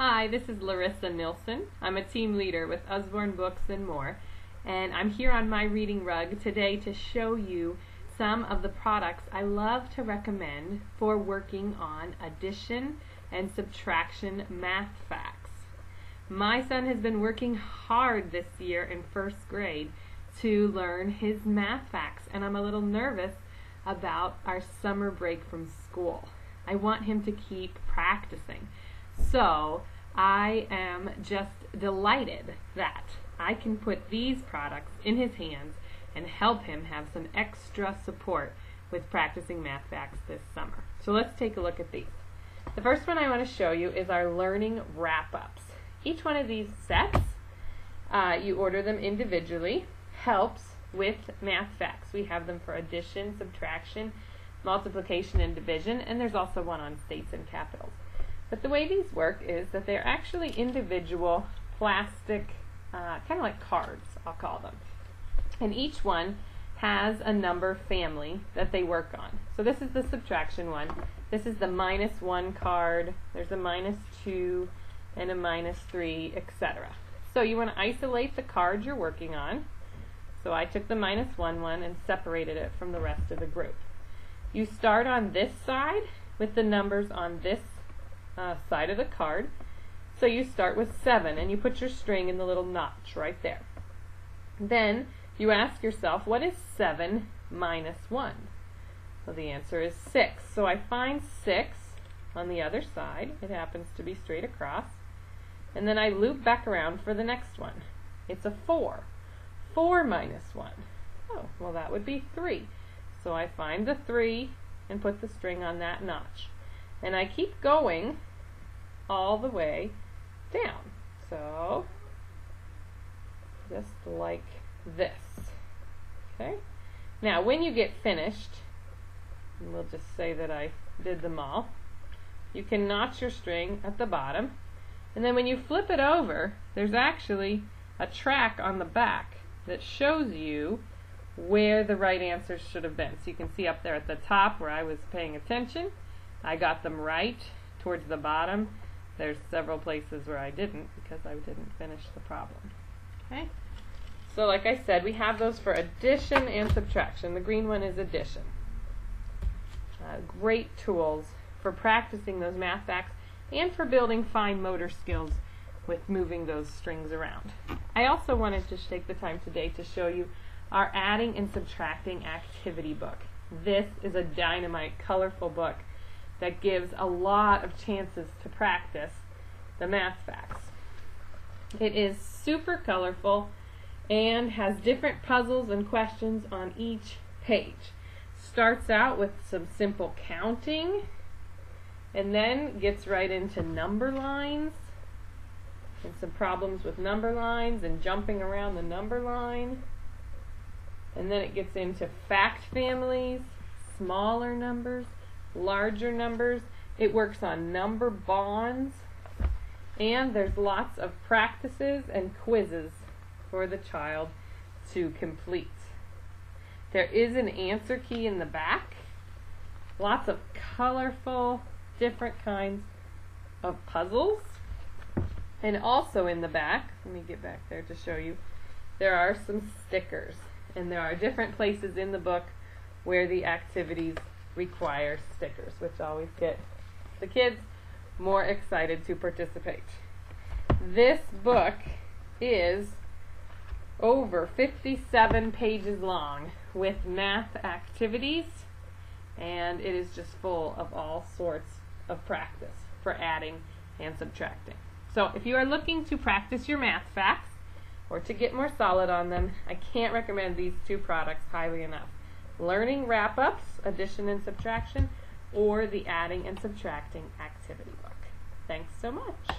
Hi, this is Larissa Nilsson. I'm a team leader with Usborne Books and more, and I'm here on my reading rug today to show you some of the products I love to recommend for working on addition and subtraction math facts. My son has been working hard this year in first grade to learn his math facts, and I'm a little nervous about our summer break from school. I want him to keep practicing. So I am just delighted that I can put these products in his hands and help him have some extra support with practicing math facts this summer. So let's take a look at these. The first one I want to show you is our learning wrap-ups. Each one of these sets, uh, you order them individually, helps with math facts. We have them for addition, subtraction, multiplication, and division, and there's also one on states and capitals. But the way these work is that they're actually individual plastic, uh, kind of like cards, I'll call them. And each one has a number family that they work on. So this is the subtraction one. This is the minus one card. There's a minus two and a minus three, etc. So you want to isolate the card you're working on. So I took the minus one one and separated it from the rest of the group. You start on this side with the numbers on this uh, side of the card. So you start with 7 and you put your string in the little notch right there. Then you ask yourself, what is 7 minus 1? Well, the answer is 6. So I find 6 on the other side. It happens to be straight across. And then I loop back around for the next one. It's a 4. 4 minus 1. Oh, well that would be 3. So I find the 3 and put the string on that notch. And I keep going all the way down. So, just like this. Okay? Now, when you get finished, we'll just say that I did them all, you can notch your string at the bottom. And then when you flip it over, there's actually a track on the back that shows you where the right answers should have been. So you can see up there at the top where I was paying attention, I got them right towards the bottom there's several places where I didn't because I didn't finish the problem. Okay? So like I said, we have those for addition and subtraction. The green one is addition. Uh, great tools for practicing those math facts and for building fine motor skills with moving those strings around. I also wanted to take the time today to show you our adding and subtracting activity book. This is a dynamite, colorful book that gives a lot of chances to practice the math facts. It is super colorful and has different puzzles and questions on each page. Starts out with some simple counting and then gets right into number lines and some problems with number lines and jumping around the number line. And then it gets into fact families, smaller numbers, larger numbers. It works on number bonds. And there's lots of practices and quizzes for the child to complete. There is an answer key in the back. Lots of colorful, different kinds of puzzles. And also in the back, let me get back there to show you, there are some stickers. And there are different places in the book where the activities require stickers, which always get the kids more excited to participate. This book is over 57 pages long with math activities and it is just full of all sorts of practice for adding and subtracting. So if you are looking to practice your math facts or to get more solid on them, I can't recommend these two products highly enough learning wrap-ups, addition and subtraction, or the adding and subtracting activity book. Thanks so much.